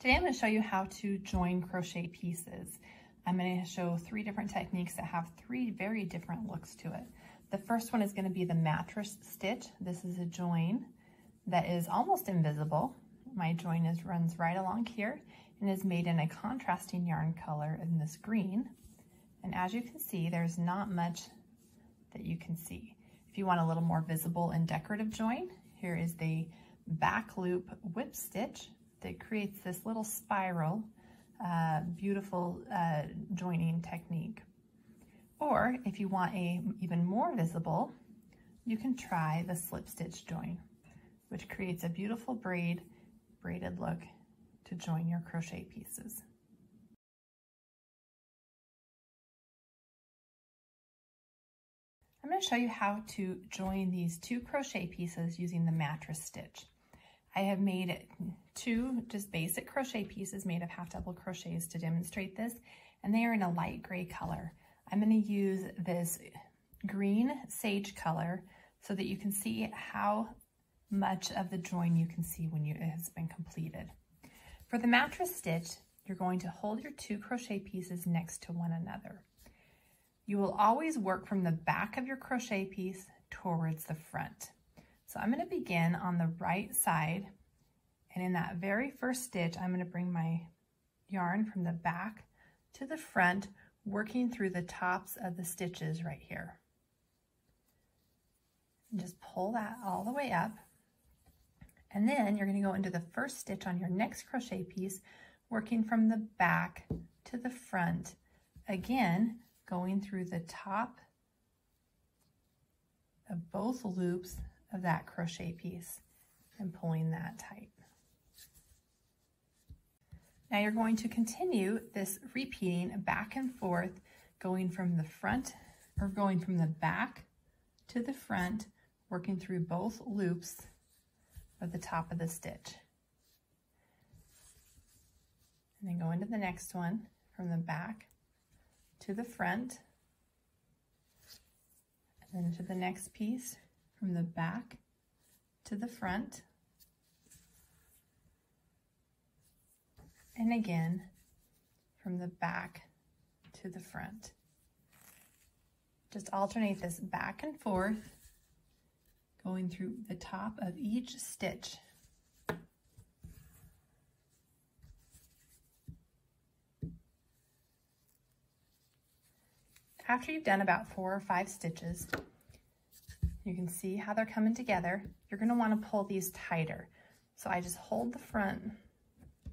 Today I'm going to show you how to join crochet pieces. I'm going to show three different techniques that have three very different looks to it. The first one is going to be the mattress stitch. This is a join that is almost invisible. My join is runs right along here and is made in a contrasting yarn color in this green. And as you can see, there's not much that you can see. If you want a little more visible and decorative join, here is the back loop whip stitch that creates this little spiral, uh, beautiful uh, joining technique. Or if you want a even more visible, you can try the slip stitch join, which creates a beautiful braid, braided look to join your crochet pieces. I'm going to show you how to join these two crochet pieces using the mattress stitch. I have made two just basic crochet pieces made of half double crochets to demonstrate this, and they are in a light gray color. I'm gonna use this green sage color so that you can see how much of the join you can see when you, it has been completed. For the mattress stitch, you're going to hold your two crochet pieces next to one another. You will always work from the back of your crochet piece towards the front. So I'm going to begin on the right side and in that very first stitch I'm going to bring my yarn from the back to the front working through the tops of the stitches right here. And just pull that all the way up and then you're going to go into the first stitch on your next crochet piece working from the back to the front again going through the top of both loops of that crochet piece and pulling that tight. Now you're going to continue this repeating back and forth, going from the front or going from the back to the front, working through both loops of the top of the stitch. And then go into the next one from the back to the front, and then to the next piece from the back to the front. And again, from the back to the front. Just alternate this back and forth, going through the top of each stitch. After you've done about four or five stitches, you can see how they're coming together. You're gonna wanna pull these tighter. So I just hold the front,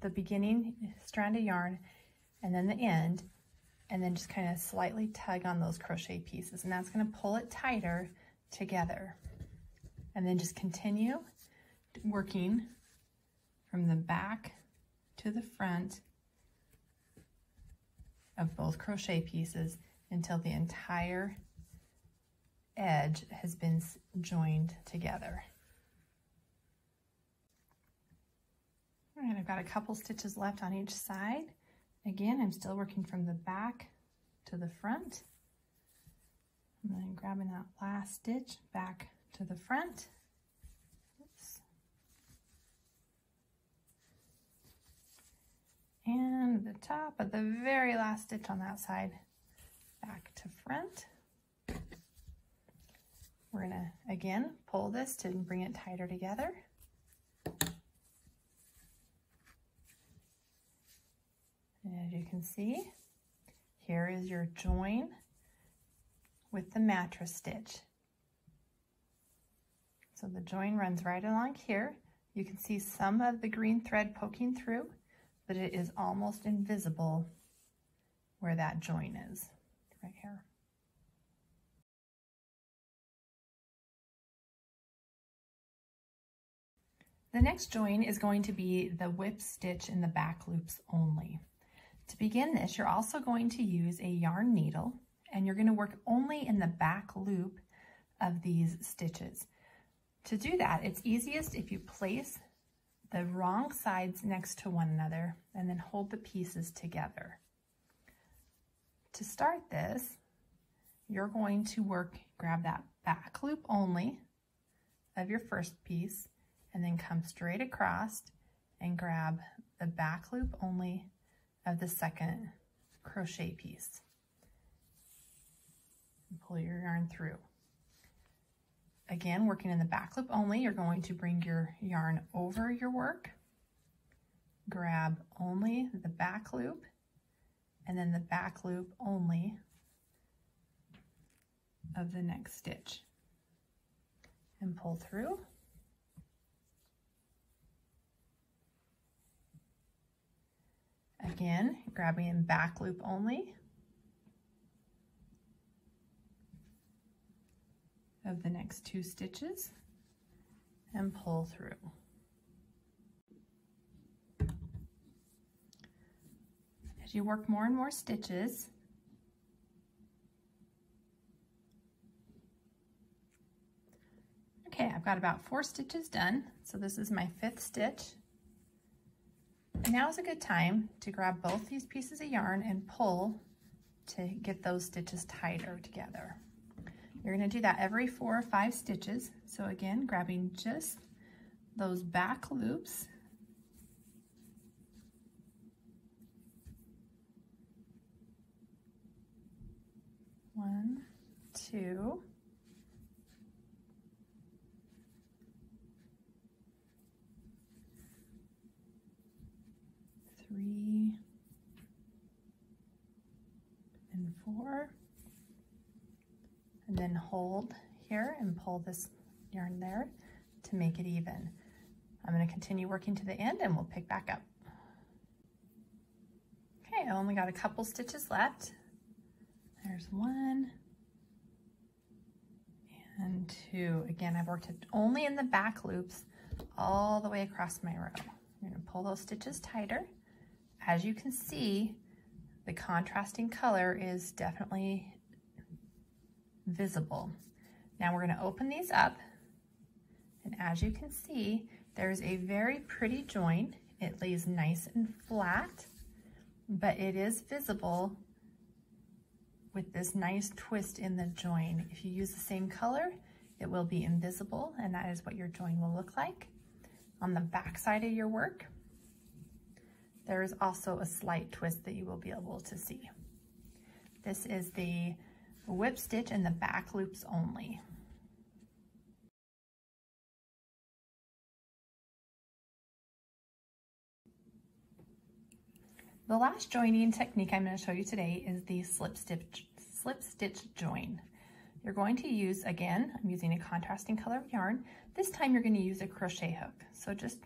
the beginning strand of yarn, and then the end, and then just kind of slightly tug on those crochet pieces. And that's gonna pull it tighter together. And then just continue working from the back to the front of both crochet pieces until the entire edge has been joined together. All right, I've got a couple stitches left on each side. Again, I'm still working from the back to the front. And then grabbing that last stitch back to the front. Oops. And the top of the very last stitch on that side, back to front. We're gonna, again, pull this to bring it tighter together. And as you can see, here is your join with the mattress stitch. So the join runs right along here. You can see some of the green thread poking through, but it is almost invisible where that join is, right here. The next join is going to be the whip stitch in the back loops only. To begin this, you're also going to use a yarn needle and you're going to work only in the back loop of these stitches. To do that, it's easiest if you place the wrong sides next to one another and then hold the pieces together. To start this, you're going to work, grab that back loop only of your first piece and then come straight across and grab the back loop only of the second crochet piece. And pull your yarn through. Again, working in the back loop only, you're going to bring your yarn over your work, grab only the back loop, and then the back loop only of the next stitch and pull through. Again, grabbing in back loop only of the next two stitches and pull through. As you work more and more stitches, Okay, I've got about four stitches done. So this is my fifth stitch. Now is a good time to grab both these pieces of yarn and pull to get those stitches tighter together. You're gonna do that every four or five stitches. So again, grabbing just those back loops One, two, three, and four. And then hold here and pull this yarn there to make it even. I'm going to continue working to the end and we'll pick back up. Okay, I only got a couple stitches left. There's one and two. Again, I've worked it only in the back loops all the way across my row. I'm going to pull those stitches tighter as you can see, the contrasting color is definitely visible. Now we're gonna open these up, and as you can see, there's a very pretty join. It lays nice and flat, but it is visible with this nice twist in the join. If you use the same color, it will be invisible, and that is what your join will look like. On the back side of your work, there is also a slight twist that you will be able to see. This is the whip stitch and the back loops only. The last joining technique I'm going to show you today is the slip stitch, slip stitch join. You're going to use, again, I'm using a contrasting color of yarn. This time you're going to use a crochet hook. So just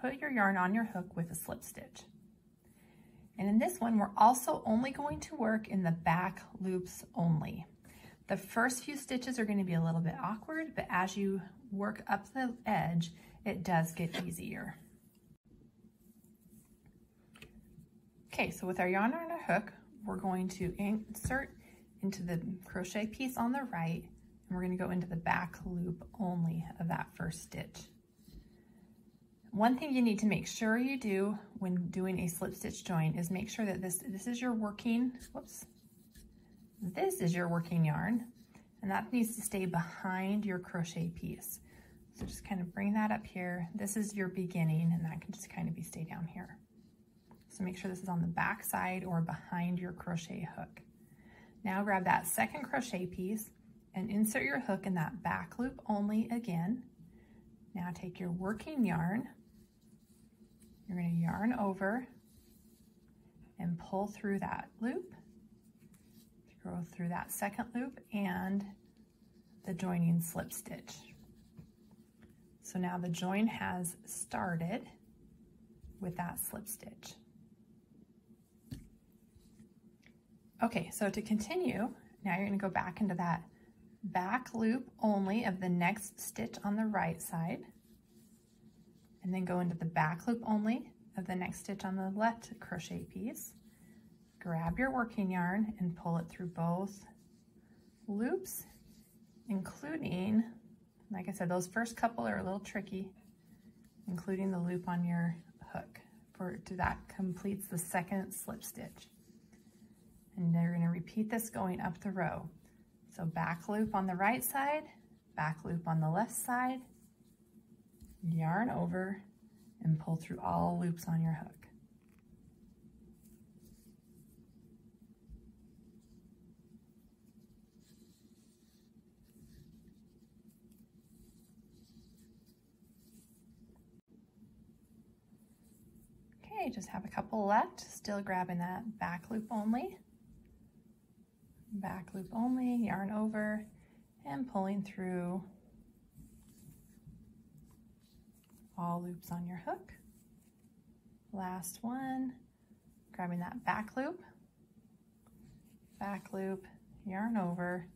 put your yarn on your hook with a slip stitch. And in this one, we're also only going to work in the back loops only. The first few stitches are gonna be a little bit awkward, but as you work up the edge, it does get easier. Okay, so with our yarn on our hook, we're going to insert into the crochet piece on the right, and we're gonna go into the back loop only of that first stitch. One thing you need to make sure you do when doing a slip stitch join is make sure that this, this is your working, whoops, this is your working yarn, and that needs to stay behind your crochet piece. So just kind of bring that up here. This is your beginning, and that can just kind of be stay down here. So make sure this is on the back side or behind your crochet hook. Now grab that second crochet piece and insert your hook in that back loop only again. Now take your working yarn you're going to yarn over and pull through that loop, go through that second loop and the joining slip stitch. So now the join has started with that slip stitch. Okay, so to continue, now you're gonna go back into that back loop only of the next stitch on the right side and then go into the back loop only of the next stitch on the left crochet piece. Grab your working yarn and pull it through both loops, including, like I said, those first couple are a little tricky, including the loop on your hook for to that completes the second slip stitch. And you're gonna repeat this going up the row. So back loop on the right side, back loop on the left side, yarn over, and pull through all loops on your hook. Okay, just have a couple left, still grabbing that back loop only. Back loop only, yarn over, and pulling through all loops on your hook. Last one, grabbing that back loop, back loop, yarn over,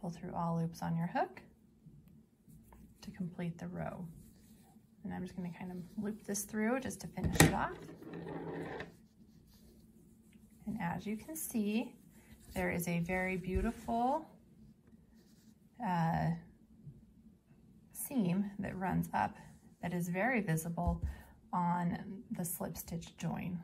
pull through all loops on your hook to complete the row. And I'm just gonna kind of loop this through just to finish it off. And as you can see, there is a very beautiful uh, seam that runs up that is very visible on the slip stitch join.